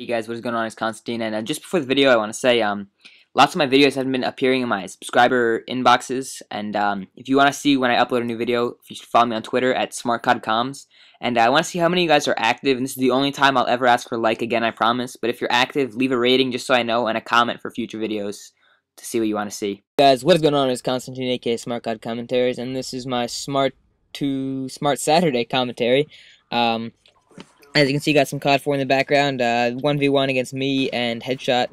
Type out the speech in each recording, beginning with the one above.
Hey guys, what is going on? It's Constantine, and uh, just before the video, I want to say, um, lots of my videos haven't been appearing in my subscriber inboxes, and um, if you want to see when I upload a new video, you should follow me on Twitter at SmartCodComms, and uh, I want to see how many of you guys are active, and this is the only time I'll ever ask for like again, I promise, but if you're active, leave a rating just so I know, and a comment for future videos to see what you want to see. Guys, what is going on? It's Constantine, aka SmartCod Commentaries, and this is my Smart to Smart Saturday commentary. Um, as you can see, got some COD 4 in the background. Uh, 1v1 against me and Headshot.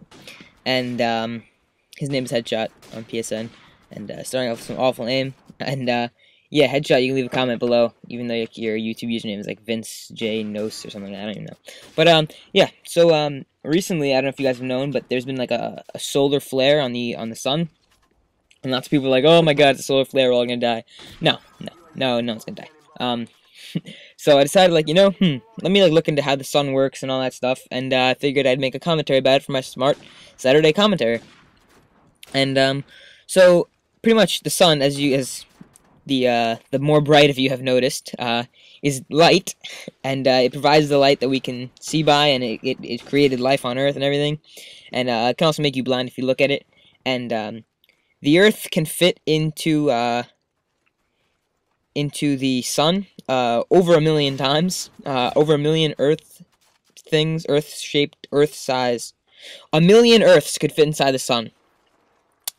And um, his name is Headshot on PSN. And uh, starting off with some awful aim. And uh, yeah, Headshot, you can leave a comment below, even though your YouTube username is like Vince J Nose or something. I don't even know. But um, yeah. So um, recently, I don't know if you guys have known, but there's been like a, a solar flare on the on the sun, and lots of people are like, "Oh my God, it's a solar flare. We're all gonna die." No, no, no, no one's gonna die. Um, so I decided, like, you know, hmm, let me like look into how the sun works and all that stuff, and uh, I figured I'd make a commentary about it for my smart Saturday commentary. And um, so pretty much the sun, as you as the uh, the more bright of you have noticed, uh, is light, and uh, it provides the light that we can see by, and it, it, it created life on Earth and everything, and uh, it can also make you blind if you look at it, and um, the Earth can fit into uh, into the sun uh, over a million times, uh, over a million Earth things, Earth-shaped, Earth-size. A million Earths could fit inside the sun,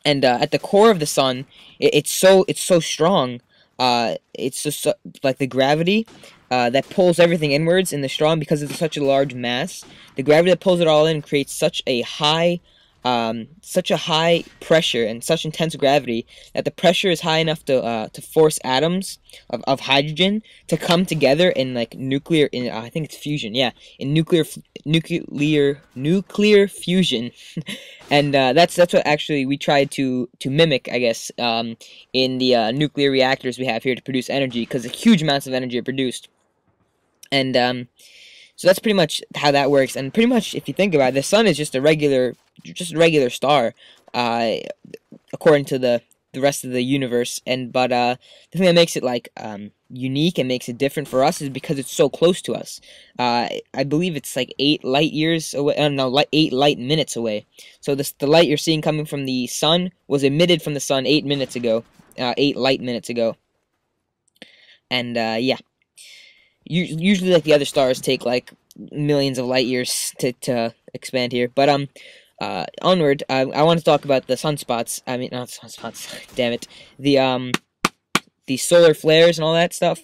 and uh, at the core of the sun, it, it's so it's so strong. Uh, it's just like the gravity uh, that pulls everything inwards in the strong because it's such a large mass. The gravity that pulls it all in creates such a high um, such a high pressure and such intense gravity that the pressure is high enough to uh, to force atoms of, of hydrogen to come together in like nuclear in uh, I think it's fusion yeah in nuclear nuclear nuclear fusion and uh, that's that's what actually we tried to to mimic I guess um, in the uh, nuclear reactors we have here to produce energy because huge amounts of energy are produced and um, so that's pretty much how that works. And pretty much, if you think about it, the sun is just a regular, just a regular star, uh, according to the the rest of the universe. And but uh, the thing that makes it like um, unique and makes it different for us is because it's so close to us. Uh, I believe it's like eight light years away. I know, light, eight light minutes away. So this the light you're seeing coming from the sun was emitted from the sun eight minutes ago, uh, eight light minutes ago. And uh, yeah usually like the other stars take like millions of light years to, to expand here but um uh onward I, I want to talk about the sunspots i mean not sunspots damn it the um the solar flares and all that stuff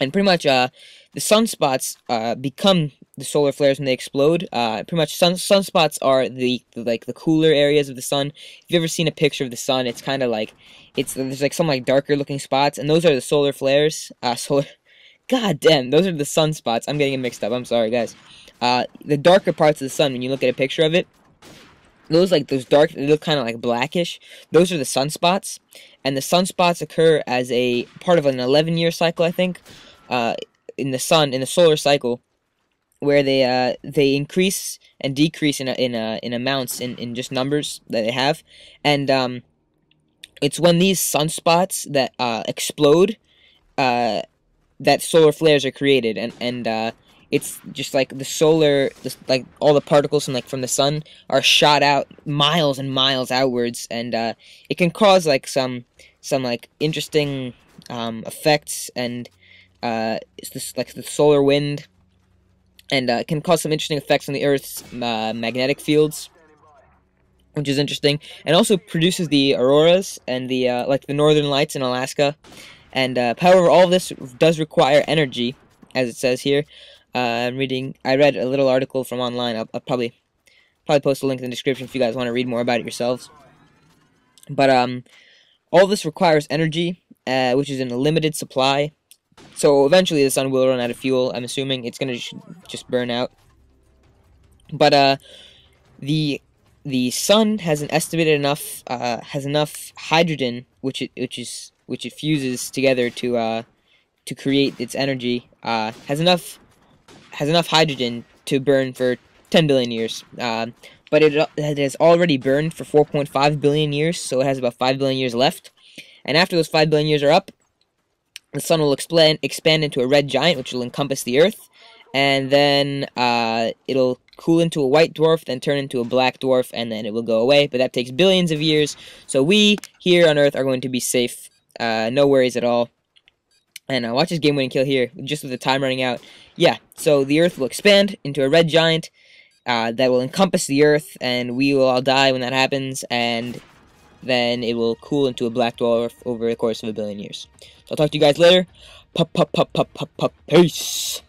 and pretty much uh the sunspots uh become the solar flares when they explode uh pretty much sun sunspots are the, the like the cooler areas of the sun if you've ever seen a picture of the sun it's kind of like it's there's like some like darker looking spots and those are the solar flares uh solar God damn, those are the sunspots. I'm getting it mixed up. I'm sorry, guys. Uh, the darker parts of the sun, when you look at a picture of it, those like those dark, they look kind of like blackish. Those are the sunspots, and the sunspots occur as a part of an 11-year cycle, I think, uh, in the sun in the solar cycle, where they uh they increase and decrease in in in amounts in in just numbers that they have, and um, it's when these sunspots that uh explode, uh that solar flares are created. And and uh, it's just like the solar like all the particles from like from the sun are shot out miles and miles outwards and uh, it can cause like some some like interesting um, effects and uh, it's this like the solar wind and uh, it can cause some interesting effects on the earth's uh, magnetic fields which is interesting and also produces the auroras and the uh, like the northern lights in alaska and uh, however, all this does require energy, as it says here. Uh, I'm reading. I read a little article from online. I'll, I'll, probably probably post a link in the description if you guys want to read more about it yourselves. But um, all this requires energy, uh, which is in a limited supply. So eventually, the sun will run out of fuel. I'm assuming it's gonna just burn out. But uh, the the sun has an estimated enough uh, has enough hydrogen, which it, which is which it fuses together to uh, to create its energy, uh, has enough has enough hydrogen to burn for 10 billion years. Uh, but it, it has already burned for 4.5 billion years, so it has about 5 billion years left. And after those 5 billion years are up, the sun will expand, expand into a red giant, which will encompass the Earth. and then uh, it'll cool into a white dwarf, then turn into a black dwarf, and then it will go away. But that takes billions of years. So we here on Earth are going to be safe. Uh, no worries at all. And uh, watch this game winning kill here, just with the time running out. Yeah, so the Earth will expand into a red giant uh, that will encompass the Earth, and we will all die when that happens, and then it will cool into a black dwarf over the course of a billion years. So I'll talk to you guys later. Peace.